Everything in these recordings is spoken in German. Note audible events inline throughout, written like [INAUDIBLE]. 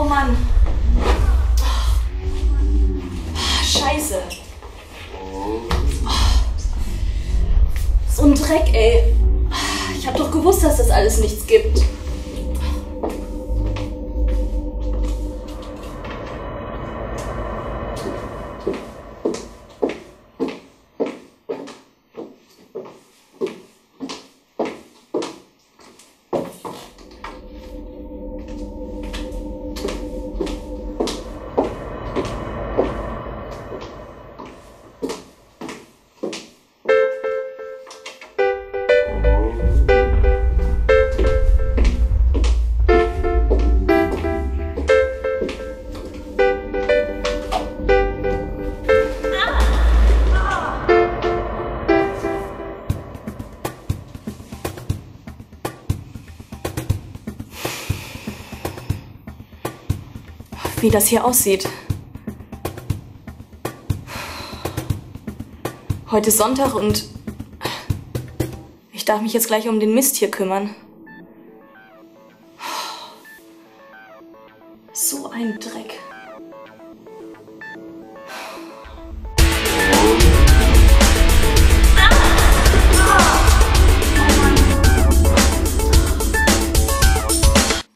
Oh Mann. Scheiße. So ein Dreck, ey. Ich hab doch gewusst, dass das alles nichts gibt. Wie das hier aussieht. Heute ist Sonntag und ich darf mich jetzt gleich um den Mist hier kümmern. So ein Dreck.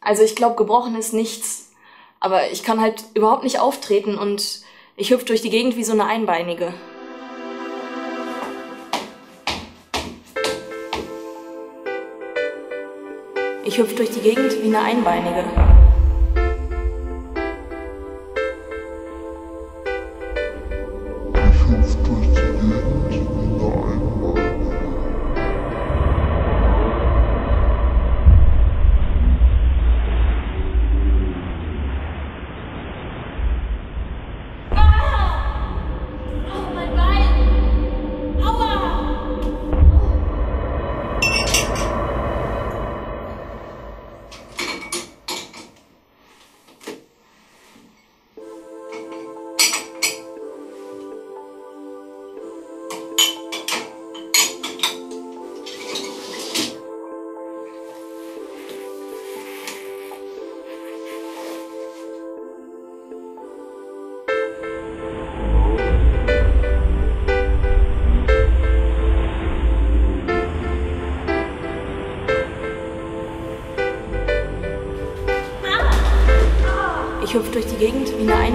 Also ich glaube, gebrochen ist nichts. Aber ich kann halt überhaupt nicht auftreten und ich hüpfe durch die Gegend wie so eine Einbeinige. Ich hüpfe durch die Gegend wie eine Einbeinige.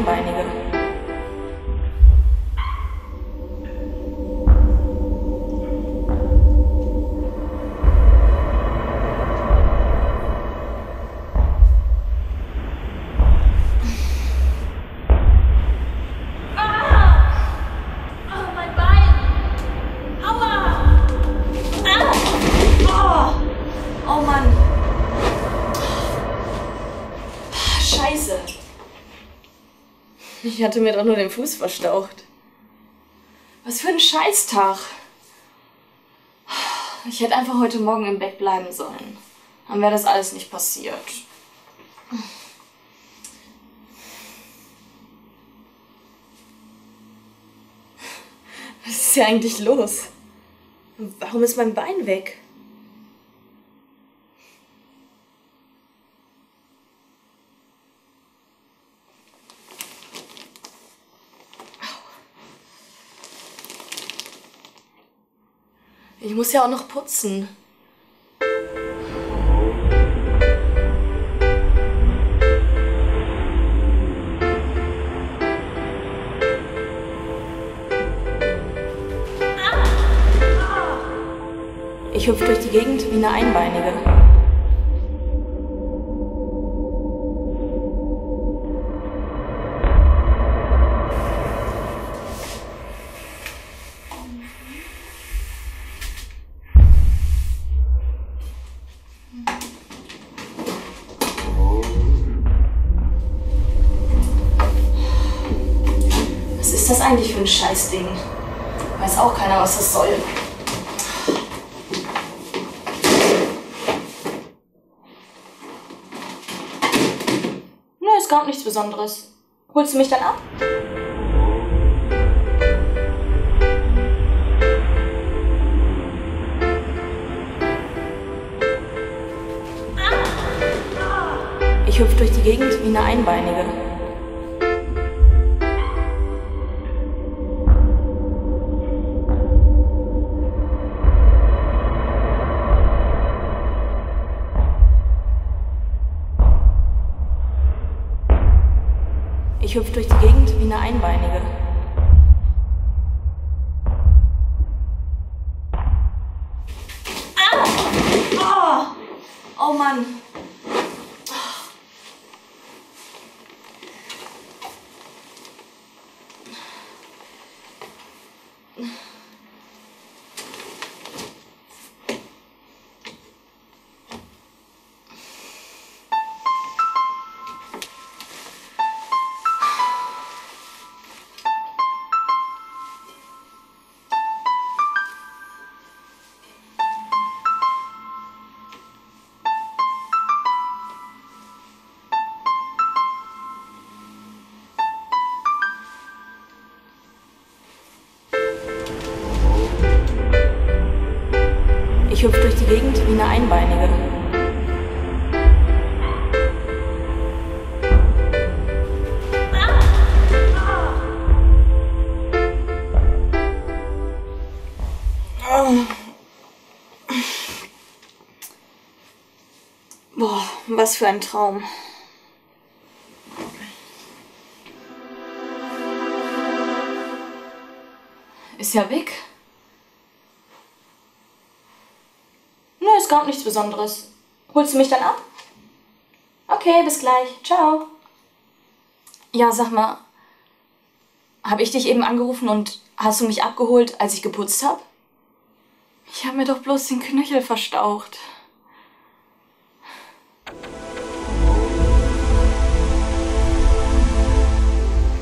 Wie eine Einbeinige. Ich hatte mir doch nur den Fuß verstaucht. Was für ein Scheißtag! Ich hätte einfach heute Morgen im Bett bleiben sollen. Dann wäre das alles nicht passiert. Was ist hier eigentlich los? Warum ist mein Bein weg? Ich muss ja auch noch putzen. Ich hüpfe durch die Gegend wie eine Einbeinige. Ein Scheißding? Weiß auch keiner, was das soll. Nö, es gab nichts Besonderes. Holst du mich dann ab? Ich Ich hüpf durch die Gegend wie eine Einbeinige. Ich hüpf durch die Gegend wie eine Einbeinige. Ah! Oh! Oh Mann! Ich Gegend wie eine Einbeinige. Boah, was für ein Traum. Ist ja weg. Nö, es gab nichts Besonderes. Holst du mich dann ab? Okay, bis gleich. Ciao. Ja, sag mal, habe ich dich eben angerufen und hast du mich abgeholt, als ich geputzt habe? Ich habe mir doch bloß den Knöchel verstaucht.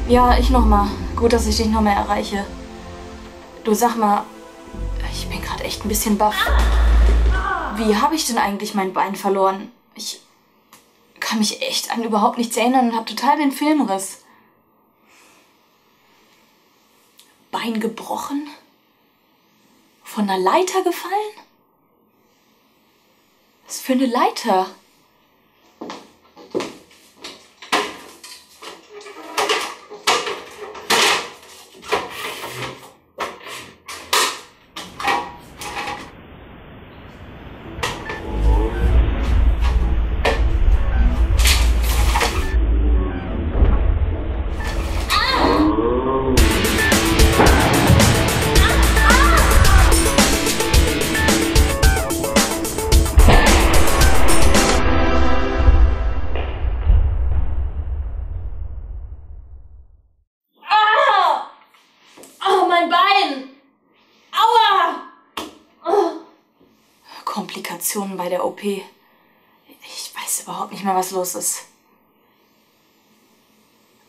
Ja, ich noch mal. Gut, dass ich dich noch mehr erreiche. Du sag mal, ich bin gerade echt ein bisschen baff. Wie habe ich denn eigentlich mein Bein verloren? Ich kann mich echt an überhaupt nichts erinnern und habe total den Filmriss. Bein gebrochen? Von einer Leiter gefallen? Was für eine Leiter? Komplikationen bei der OP. Ich weiß überhaupt nicht mehr, was los ist.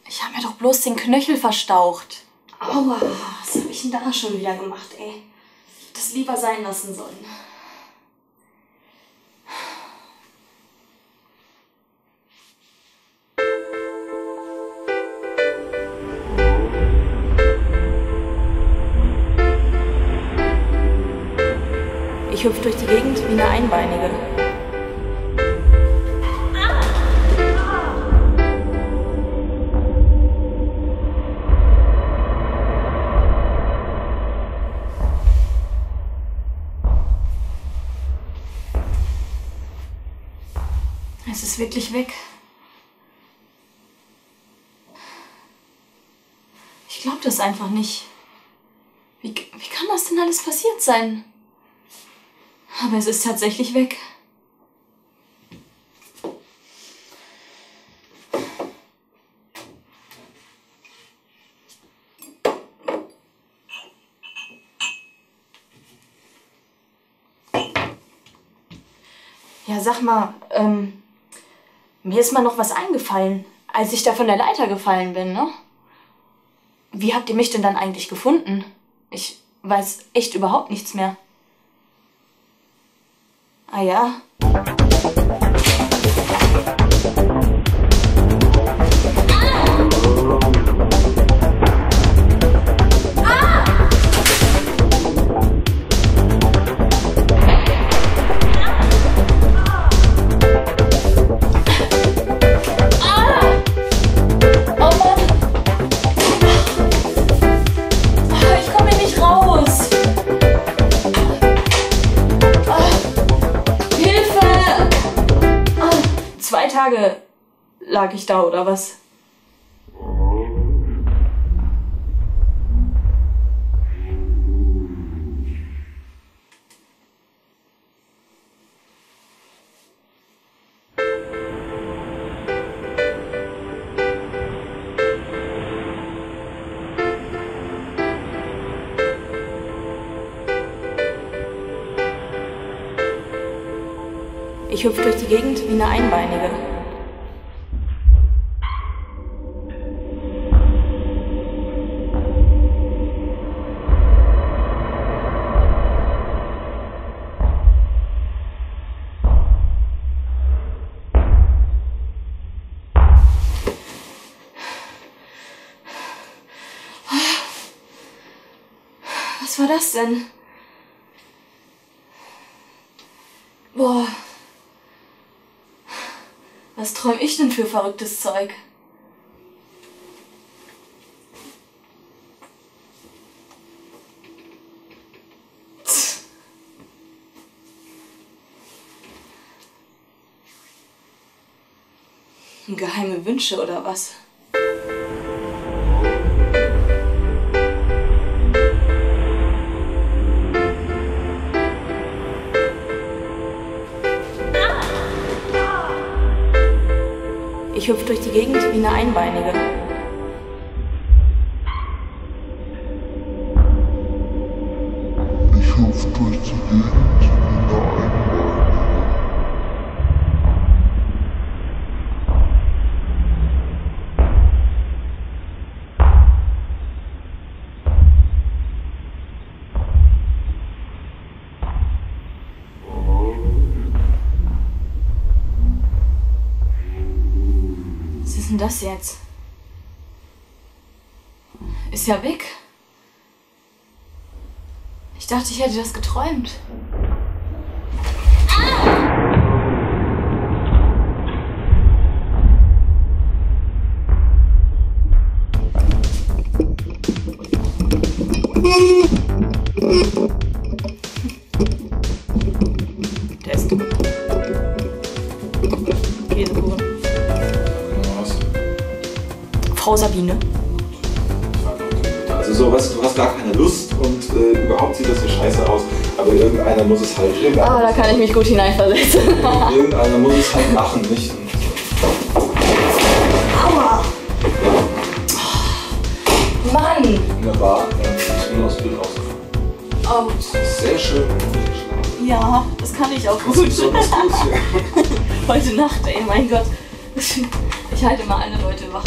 Ich habe mir doch bloß den Knöchel verstaucht. Aua, was habe ich denn da schon wieder gemacht, ey? Das lieber sein lassen sollen. Ich hüpf durch die Gegend wie eine Einbeinige. Es ist wirklich weg. Ich glaube das einfach nicht. Wie, wie kann das denn alles passiert sein? Aber es ist tatsächlich weg. Ja, sag mal, ähm, mir ist mal noch was eingefallen, als ich da von der Leiter gefallen bin, ne? Wie habt ihr mich denn dann eigentlich gefunden? Ich weiß echt überhaupt nichts mehr. Ah ja. Lag ich da, oder was? Ich hüpf durch die Gegend wie eine Einbeinige. Das denn? Boah. Was träum ich denn für verrücktes Zeug? Geheime Wünsche oder was? Ich hüpf durch die Gegend wie eine Einbeinige. Denn das jetzt? Ist ja weg. Ich dachte, ich hätte das geträumt. Aber irgendeiner muss es halt, Ah, da kann ich mich gut hineinversetzen. [LAUGHS] irgendeiner muss es halt machen, nicht? Aua! Mann! In der Bar, äh, ich bin aus Bild rausgefahren. Oh, Das ist sehr schön. ja, das kann ich auch gut. Besonders gut hier. [LAUGHS] Heute Nacht, ey, mein Gott. Ich halte mal alle Leute wach.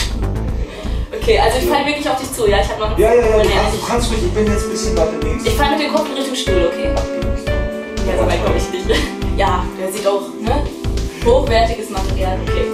Okay, also ich fall wirklich auf dich zu, ja? Ich habe noch Ja, ja, ja, Oh, du kannst, du kannst ruhig, ich bin jetzt ein bisschen weiter links. Ich fall mit dem Kopf in Richtung Stuhl, okay? Ja, so weit komme ich nicht. [LAUGHS] Ja, der sieht auch, ne? Hochwertiges Material, okay.